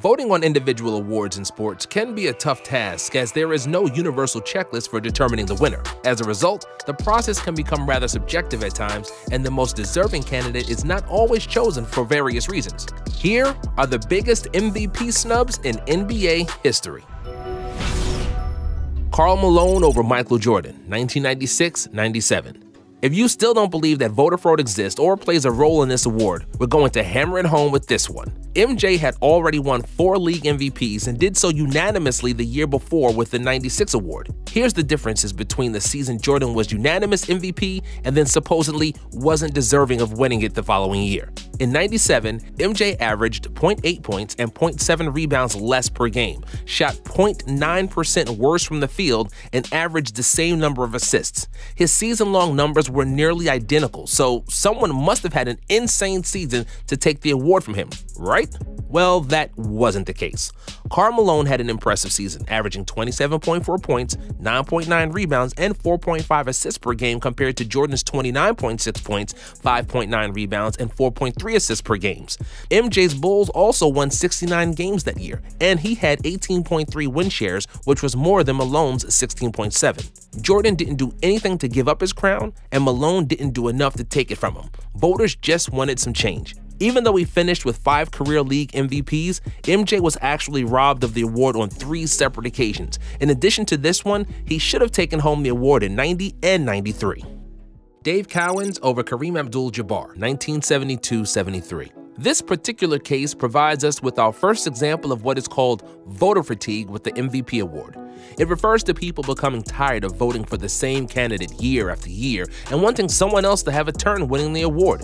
Voting on individual awards in sports can be a tough task as there is no universal checklist for determining the winner. As a result, the process can become rather subjective at times, and the most deserving candidate is not always chosen for various reasons. Here are the biggest MVP snubs in NBA history. Karl Malone over Michael Jordan, 1996 97. If you still don't believe that voter fraud exists or plays a role in this award, we're going to hammer it home with this one. MJ had already won four league MVPs and did so unanimously the year before with the 96 award. Here's the differences between the season Jordan was unanimous MVP and then supposedly wasn't deserving of winning it the following year. In 97, MJ averaged 0.8 points and 0.7 rebounds less per game, shot 0.9% worse from the field, and averaged the same number of assists. His season long numbers were nearly identical, so someone must have had an insane season to take the award from him, right? Well, that wasn't the case. Karl Malone had an impressive season, averaging 27.4 points, 9.9 rebounds, and 4.5 assists per game compared to Jordan's 29.6 points, 5.9 rebounds, and 4.3 assists per games. MJ's Bulls also won 69 games that year, and he had 18.3 win shares, which was more than Malone's 16.7. Jordan didn't do anything to give up his crown, and Malone didn't do enough to take it from him. Voters just wanted some change. Even though he finished with five career league MVPs, MJ was actually robbed of the award on three separate occasions. In addition to this one, he should have taken home the award in 90 and 93. Dave Cowens over Kareem Abdul Jabbar, 1972 73. This particular case provides us with our first example of what is called voter fatigue with the MVP award. It refers to people becoming tired of voting for the same candidate year after year and wanting someone else to have a turn winning the award.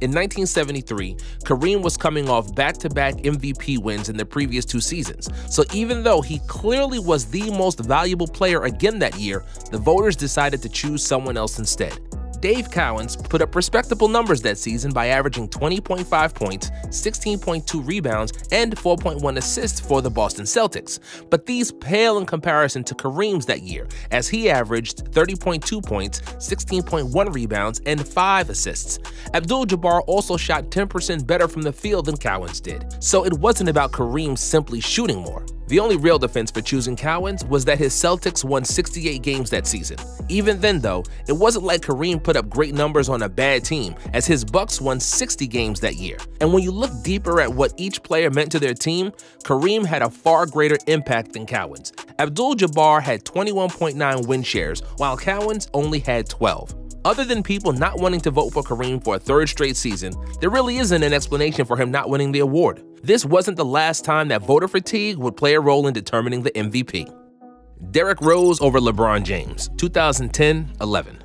In 1973, Kareem was coming off back to back MVP wins in the previous two seasons, so even though he clearly was the most valuable player again that year, the voters decided to choose someone else instead. Dave Cowens put up respectable numbers that season by averaging 20.5 points, 16.2 rebounds, and 4.1 assists for the Boston Celtics. But these pale in comparison to Kareem's that year, as he averaged 30.2 points, 16.1 rebounds, and 5 assists. Abdul Jabbar also shot 10% better from the field than Cowens did, so it wasn't about Kareem simply shooting more. The only real defense for choosing Cowens was that his Celtics won 68 games that season. Even then though, it wasn't like Kareem put up great numbers on a bad team as his Bucks won 60 games that year. And when you look deeper at what each player meant to their team, Kareem had a far greater impact than Cowens. Abdul-Jabbar had 21.9 win shares while Cowens only had 12. Other than people not wanting to vote for Kareem for a third straight season, there really isn't an explanation for him not winning the award. This wasn't the last time that voter fatigue would play a role in determining the MVP. Derrick Rose over LeBron James, 2010 11.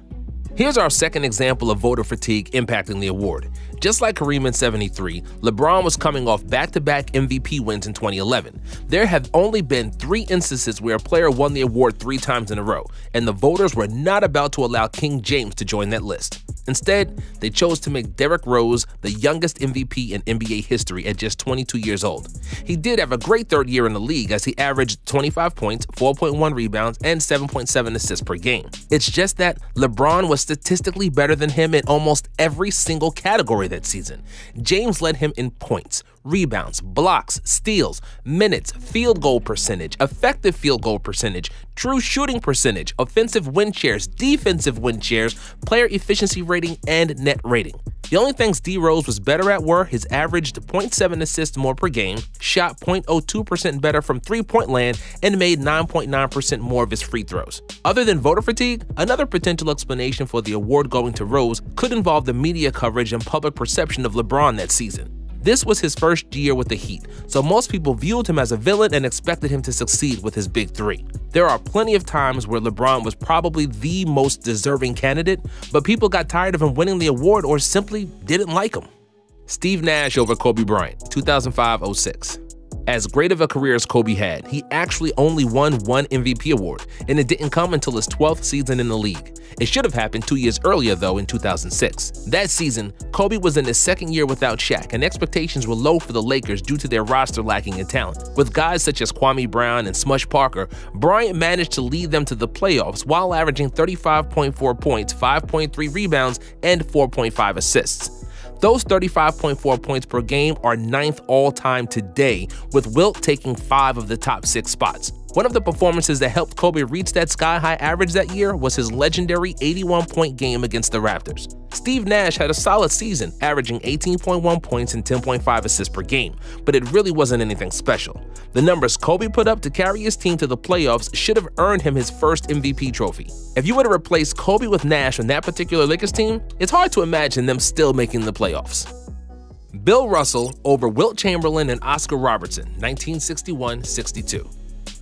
Here's our second example of voter fatigue impacting the award. Just like Kareem in 73, LeBron was coming off back-to-back MVP wins in 2011. There have only been three instances where a player won the award three times in a row, and the voters were not about to allow King James to join that list. Instead, they chose to make Derrick Rose the youngest MVP in NBA history at just 22 years old. He did have a great third year in the league as he averaged 25 points, 4.1 rebounds, and 7.7 assists per game. It's just that LeBron was statistically better than him in almost every single category that season. James led him in points, rebounds, blocks, steals, minutes, field goal percentage, effective field goal percentage, true shooting percentage, offensive win shares, defensive win shares, player efficiency rating, and net rating. The only things D Rose was better at were his averaged 0.7 assists more per game, shot 0.02% better from three point land, and made 9.9% more of his free throws. Other than voter fatigue, another potential explanation for the award going to Rose could involve the media coverage and public perception of LeBron that season. This was his first year with the Heat, so most people viewed him as a villain and expected him to succeed with his big three. There are plenty of times where LeBron was probably the most deserving candidate, but people got tired of him winning the award or simply didn't like him. Steve Nash over Kobe Bryant, 2005 06. As great of a career as Kobe had, he actually only won one MVP award, and it didn't come until his 12th season in the league. It should have happened two years earlier, though, in 2006. That season, Kobe was in his second year without Shaq, and expectations were low for the Lakers due to their roster lacking in talent. With guys such as Kwame Brown and Smush Parker, Bryant managed to lead them to the playoffs while averaging 35.4 points, 5.3 rebounds, and 4.5 assists. Those 35.4 points per game are ninth all time today, with Wilt taking five of the top six spots. One of the performances that helped Kobe reach that sky high average that year was his legendary 81 point game against the Raptors. Steve Nash had a solid season, averaging 18.1 points and 10.5 assists per game, but it really wasn't anything special. The numbers Kobe put up to carry his team to the playoffs should have earned him his first MVP trophy. If you were to replace Kobe with Nash on that particular Lakers team, it's hard to imagine them still making the playoffs. Bill Russell over Wilt Chamberlain and Oscar Robertson, 1961 62.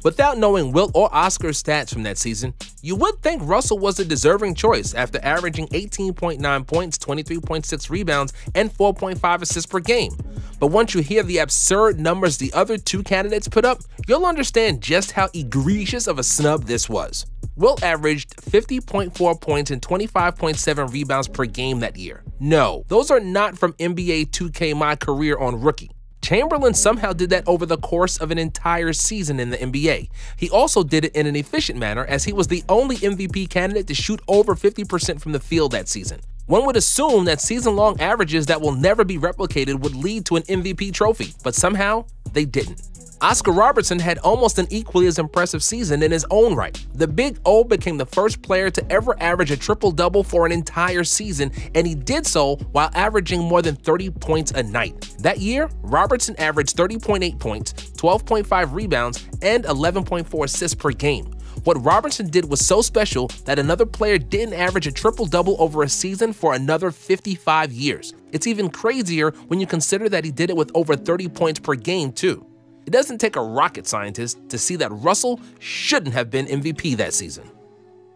Without knowing Wilt or Oscar's stats from that season, you would think Russell was a deserving choice after averaging 18.9 points, 23.6 rebounds, and 4.5 assists per game. But once you hear the absurd numbers the other two candidates put up, you'll understand just how egregious of a snub this was. Wilt averaged 50.4 points and 25.7 rebounds per game that year. No, those are not from NBA 2K My Career on Rookie. Chamberlain somehow did that over the course of an entire season in the NBA. He also did it in an efficient manner as he was the only MVP candidate to shoot over 50% from the field that season. One would assume that season long averages that will never be replicated would lead to an MVP trophy, but somehow they didn't. Oscar Robertson had almost an equally as impressive season in his own right. The Big O became the first player to ever average a triple double for an entire season, and he did so while averaging more than 30 points a night. That year, Robertson averaged 30.8 points, 12.5 rebounds, and 11.4 assists per game. What Robertson did was so special that another player didn't average a triple double over a season for another 55 years. It's even crazier when you consider that he did it with over 30 points per game, too. It doesn't take a rocket scientist to see that Russell shouldn't have been MVP that season.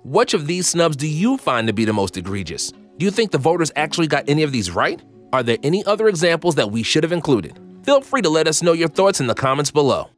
Which of these snubs do you find to be the most egregious? Do you think the voters actually got any of these right? Are there any other examples that we should have included? Feel free to let us know your thoughts in the comments below.